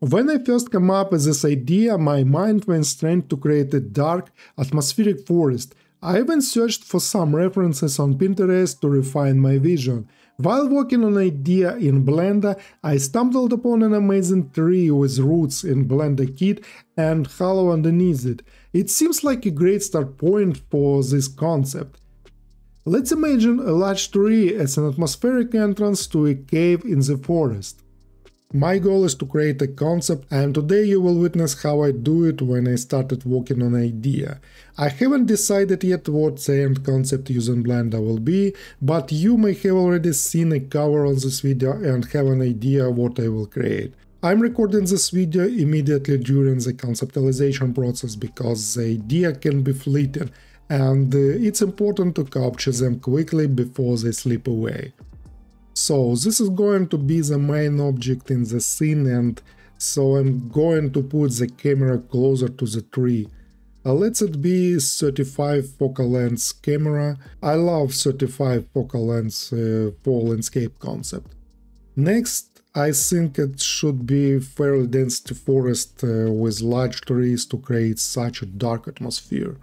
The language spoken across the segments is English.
When I first came up with this idea, my mind went straight to create a dark, atmospheric forest. I even searched for some references on Pinterest to refine my vision. While working on an idea in Blender, I stumbled upon an amazing tree with roots in Blender Kit and hollow underneath it. It seems like a great start point for this concept. Let's imagine a large tree as an atmospheric entrance to a cave in the forest. My goal is to create a concept and today you will witness how I do it when I started working on an idea. I haven't decided yet what the end concept using Blender will be, but you may have already seen a cover on this video and have an idea what I will create. I'm recording this video immediately during the conceptualization process because the idea can be fleeting and uh, it's important to capture them quickly before they slip away. So this is going to be the main object in the scene and so I'm going to put the camera closer to the tree. Uh, let it be 35 focal length camera. I love 35 focal length uh, for landscape concept. Next, I think it should be fairly dense forest uh, with large trees to create such a dark atmosphere.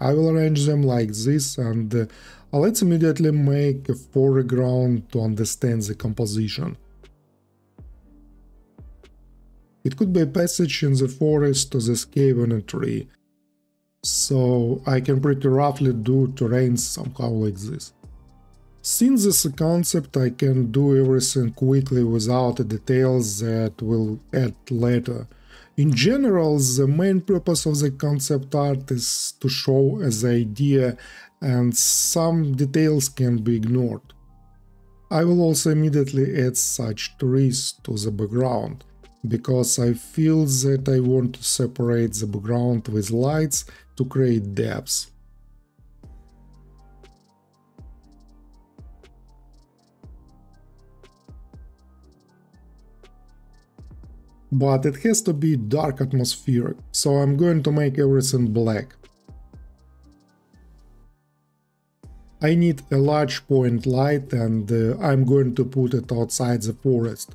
I will arrange them like this and uh, let's immediately make a foreground to understand the composition. It could be a passage in the forest to this cave in a tree, so I can pretty roughly do terrain somehow like this. Since this is a concept, I can do everything quickly without the details that will add later. In general, the main purpose of the concept art is to show as idea and some details can be ignored. I will also immediately add such trees to the background, because I feel that I want to separate the background with lights to create depth. But it has to be dark atmospheric, so I'm going to make everything black. I need a large point light and uh, I'm going to put it outside the forest,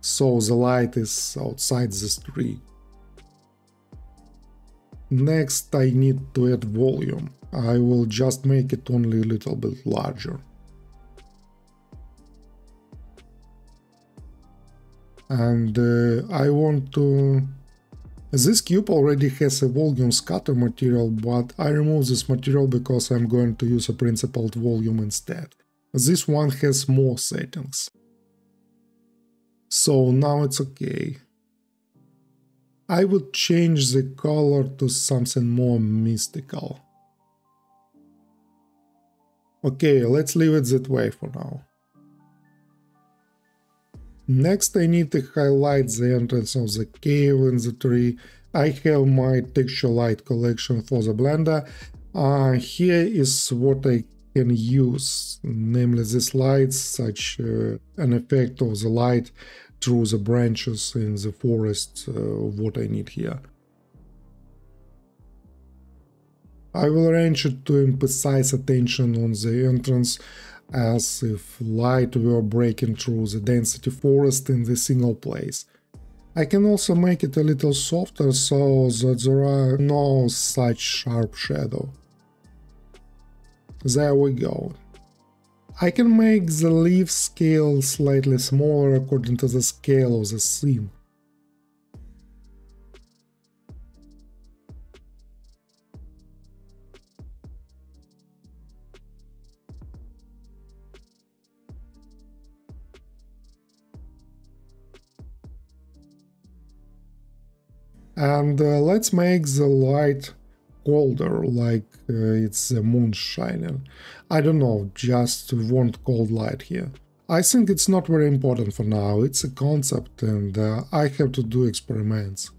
so the light is outside this tree. Next I need to add volume, I will just make it only a little bit larger. And uh, I want to this cube already has a volume scatter material, but I remove this material because I'm going to use a principled volume instead. This one has more settings. So now it's okay. I would change the color to something more mystical. Okay, let's leave it that way for now. Next I need to highlight the entrance of the cave in the tree. I have my texture light collection for the blender. Uh, here is what I can use, namely this light, such uh, an effect of the light through the branches in the forest, uh, what I need here. I will arrange it to emphasize attention on the entrance as if light were breaking through the density forest in the single place. I can also make it a little softer so that there are no such sharp shadow. There we go. I can make the leaf scale slightly smaller according to the scale of the scene. And uh, let's make the light colder, like uh, it's the moon shining. I don't know, just want cold light here. I think it's not very important for now, it's a concept and uh, I have to do experiments.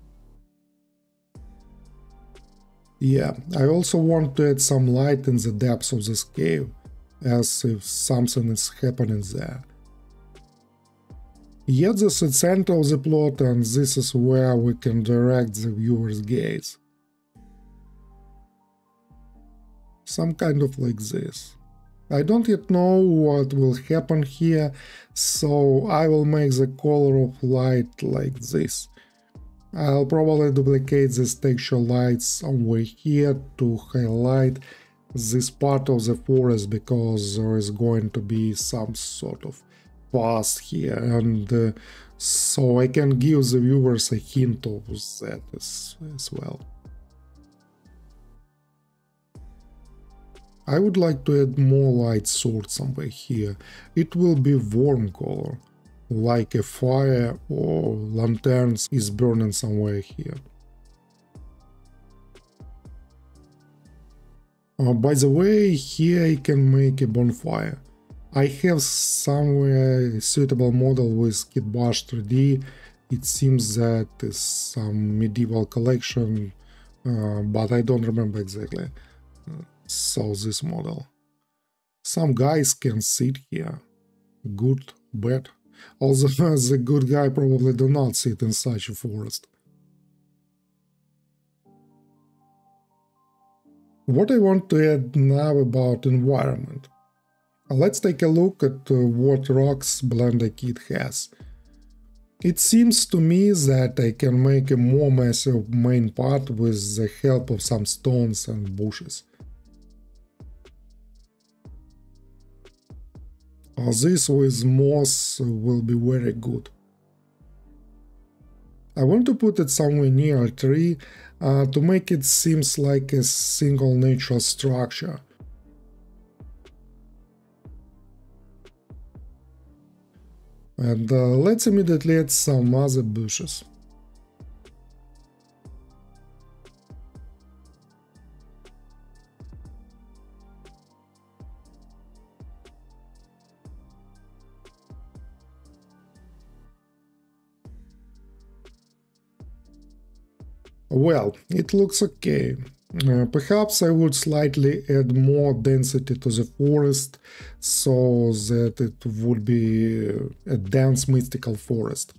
Yeah, I also want to add some light in the depths of this cave, as if something is happening there. Yet this is the center of the plot and this is where we can direct the viewer's gaze. Some kind of like this. I don't yet know what will happen here, so I will make the color of light like this. I'll probably duplicate this texture lights somewhere here to highlight this part of the forest because there is going to be some sort of path here and uh, so I can give the viewers a hint of that as, as well. I would like to add more light source somewhere here. It will be warm color, like a fire or lanterns is burning somewhere here. Uh, by the way, here I can make a bonfire. I have somewhere a suitable model with Kitbash 3D. It seems that some medieval collection, uh, but I don't remember exactly. Uh, so this model. Some guys can sit here. Good, bad. Although the good guy probably do not sit in such a forest. What I want to add now about environment. Let's take a look at uh, what rocks Blender Kit has. It seems to me that I can make a more massive main part with the help of some stones and bushes. Uh, this with moss will be very good. I want to put it somewhere near a tree uh, to make it seems like a single natural structure. And uh, let's immediately add some other bushes. Well, it looks okay. Uh, perhaps I would slightly add more density to the forest so that it would be a dense mystical forest.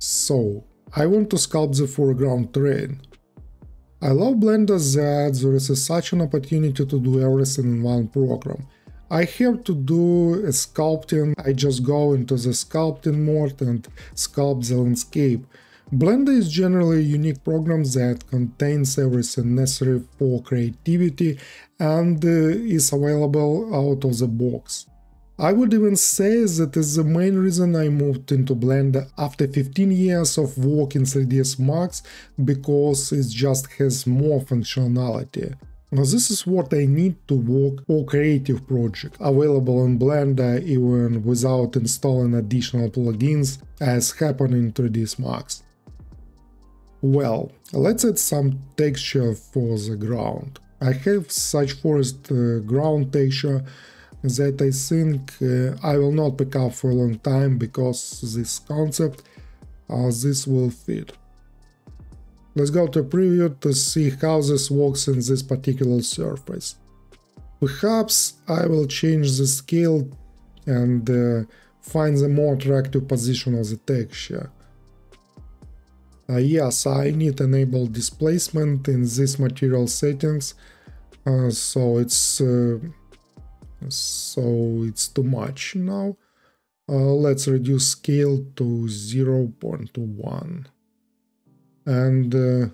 So, I want to sculpt the foreground terrain. I love Blender that there is such an opportunity to do everything in one program. I have to do a sculpting, I just go into the sculpting mode and sculpt the landscape. Blender is generally a unique program that contains everything necessary for creativity and uh, is available out of the box. I would even say that is the main reason I moved into Blender after 15 years of work in 3ds Max because it just has more functionality. Now this is what I need to work for creative project, available in Blender even without installing additional plugins as happened in 3ds Max. Well, let's add some texture for the ground. I have such forest uh, ground texture that I think uh, I will not pick up for a long time because this concept, uh, this will fit. Let's go to preview to see how this works in this particular surface. Perhaps I will change the scale and uh, find the more attractive position of the texture. Uh, yes, I need enable displacement in this material settings, uh, so it's uh, so it's too much now. Uh, let's reduce scale to 0 0.1 and uh,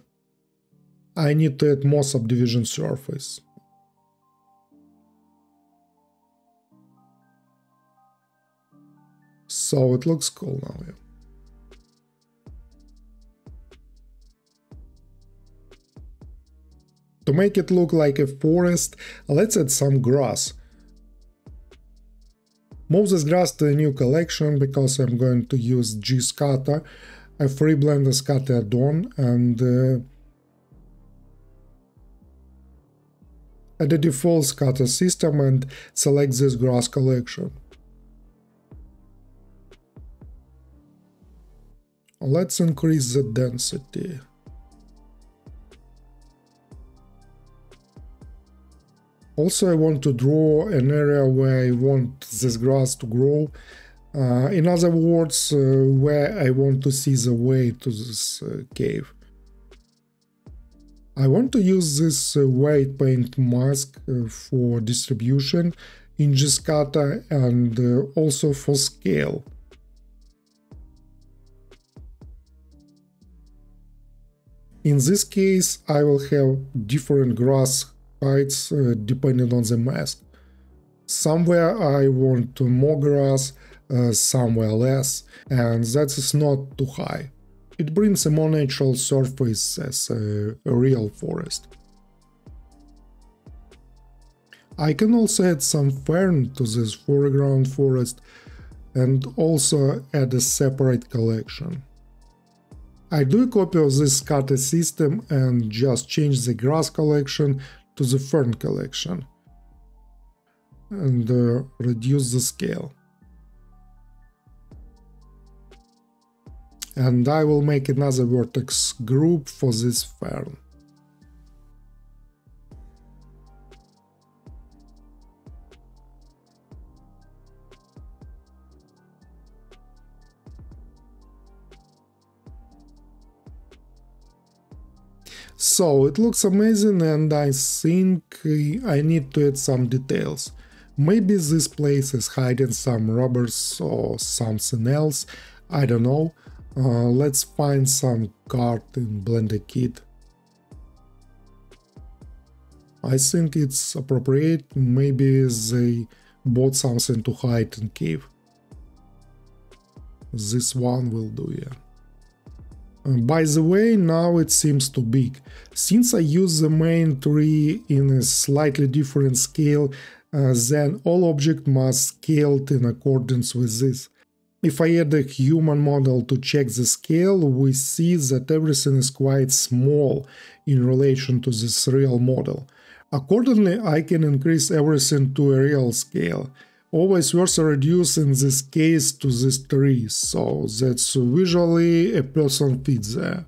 I need to add more subdivision surface. So it looks cool now. Yeah. To make it look like a forest, let's add some grass. Move this grass to a new collection because I'm going to use G-Scatter a free blender scatter add-on and uh, add a default scatter system and select this grass collection. Let's increase the density. Also I want to draw an area where I want this grass to grow Uh, in other words, uh, where I want to see the way to this uh, cave. I want to use this uh, white paint mask uh, for distribution in GScatter and also for scale. In this case, I will have different grass heights depending on the mask. Somewhere I want more grass, uh, somewhere less, and that is not too high. It brings a more natural surface as a, a real forest. I can also add some fern to this foreground forest and also add a separate collection. I do a copy of this scatter system and just change the grass collection to the fern collection and uh, reduce the scale. And I will make another vertex group for this fern. So it looks amazing and I think I need to add some details. Maybe this place is hiding some robbers or something else, I don't know. Uh, let's find some card in Blender Kit. I think it's appropriate, maybe they bought something to hide in cave. This one will do, yeah. Uh, by the way, now it seems too big. Since I use the main tree in a slightly different scale, uh, then all object must scaled in accordance with this. If I add a human model to check the scale, we see that everything is quite small in relation to this real model. Accordingly, I can increase everything to a real scale Always reduce in this case to this tree, so that visually a person fits there.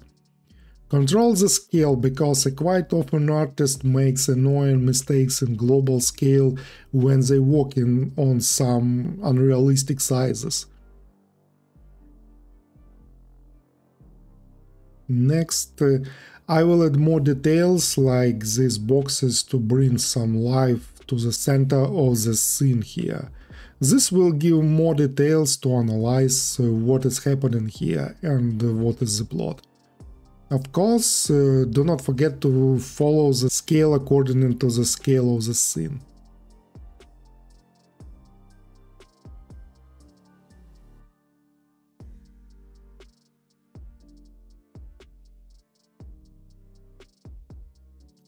Control the scale because a quite often artist makes annoying mistakes in global scale when they work in on some unrealistic sizes. Next, I will add more details like these boxes to bring some life to the center of the scene here. This will give more details to analyze uh, what is happening here and what is the plot. Of course, uh, do not forget to follow the scale according to the scale of the scene.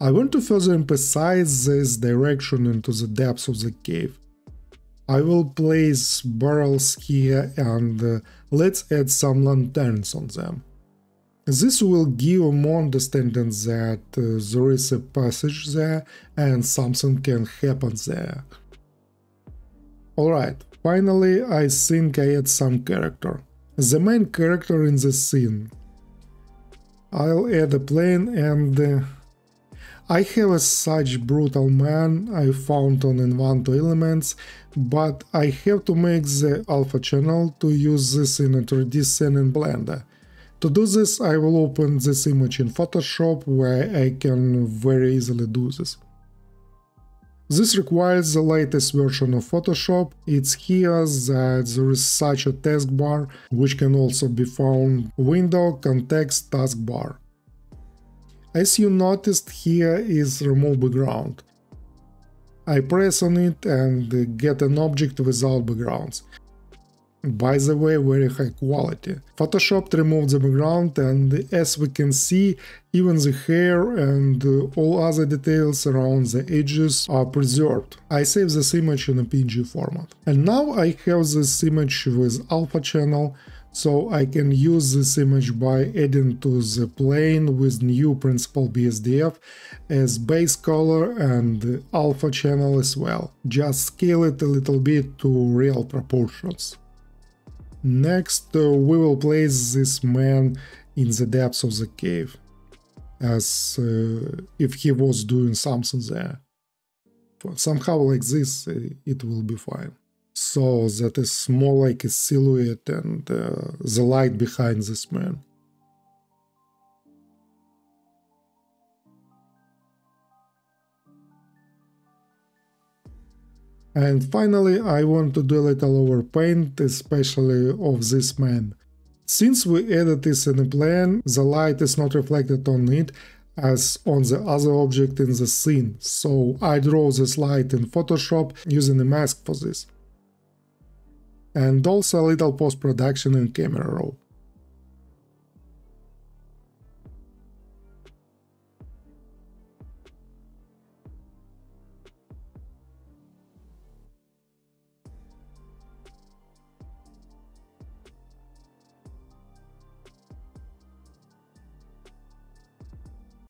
I want to further emphasize this direction into the depths of the cave. I will place barrels here and uh, let's add some lanterns on them. This will give more understanding that uh, there is a passage there and something can happen there. Alright, finally I think I add some character. The main character in the scene. I'll add a plane and uh, I have a such brutal man I found on Envato Elements, but I have to make the alpha channel to use this in a 3D scene in Blender. To do this I will open this image in Photoshop where I can very easily do this. This requires the latest version of Photoshop, it's here that there is such a taskbar, which can also be found Window Context Taskbar. As you noticed here is remove background. I press on it and get an object without backgrounds. By the way, very high quality. Photoshop removed the background and as we can see, even the hair and all other details around the edges are preserved. I save this image in a PNG format. And now I have this image with alpha channel so I can use this image by adding to the plane with new Principled BSDF as base color and alpha channel as well. Just scale it a little bit to real proportions. Next uh, we will place this man in the depths of the cave, as uh, if he was doing something there. Somehow like this uh, it will be fine. So that is more like a silhouette and uh, the light behind this man. And finally, I want to do a little overpaint, especially of this man. Since we added this in the plan, the light is not reflected on it as on the other object in the scene, so I draw this light in Photoshop using a mask for this. And also a little post-production in Camera Raw.